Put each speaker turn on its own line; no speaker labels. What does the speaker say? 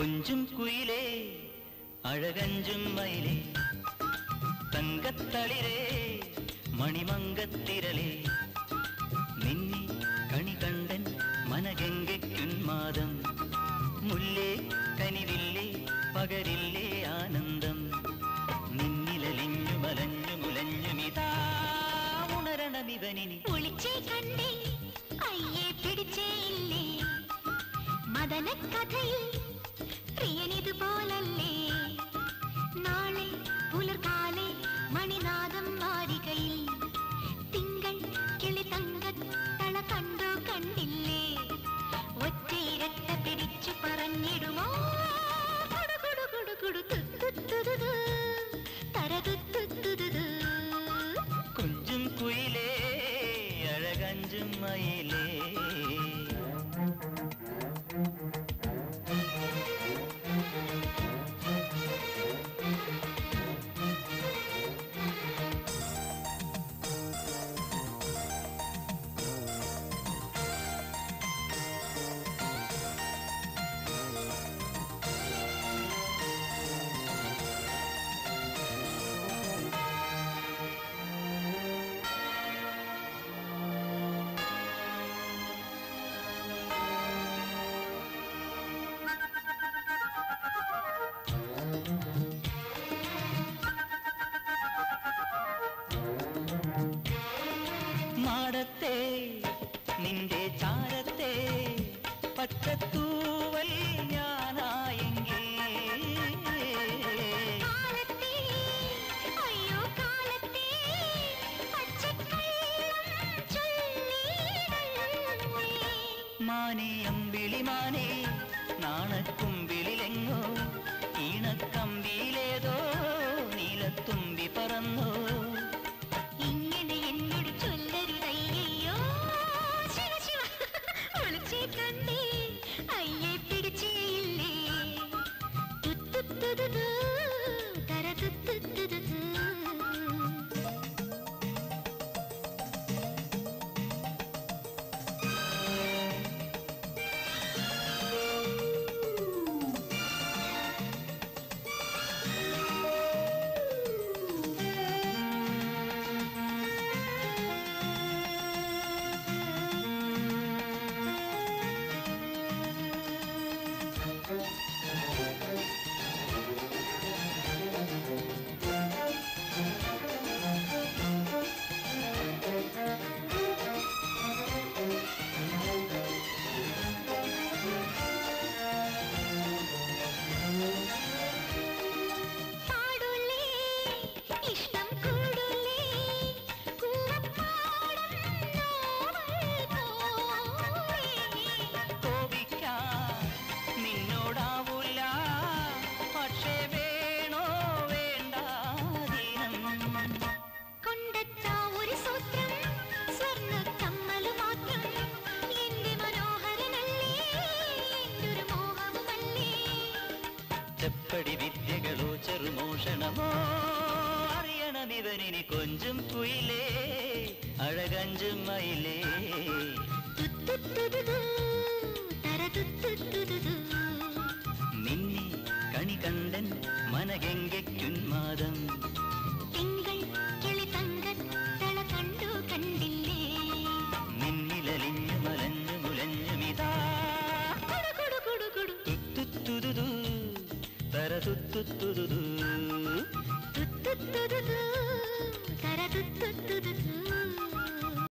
കൊഞ്ചും കുയിലേ അഴകഞ്ചും മയിലേ തങ്കത്തളിരേ മണിമങ്കത്തിരളേ നിന്നെ കണി കണ്ടൻ മനഗംഗയ്ക്കുന്മാദം മുല്ലേ കനിവില്ലേ പകരില്ലേ ആനന്ദം നിന്നിലലിഞ്ഞു മലഞ്ഞു മുലഞ്ഞുമിതാ ഉണരണമിവനിനി അഴകഞ്ചും
चार
ചെപ്പടി വിദ്യകളോ ചെറുമോഷണമോ അറിയണമിവനിനി കൊഞ്ചും കുയിലേ അഴകഞ്ചും മയിലേ. നിന്നെ കണി കണ്ടൻ
തിങ്കൾ കിളി തള കണ്ടു കണ്ടില്ലേ
മലഞ്ഞു
తర తుత్తురు తుత్తురు
తర తుత్తురు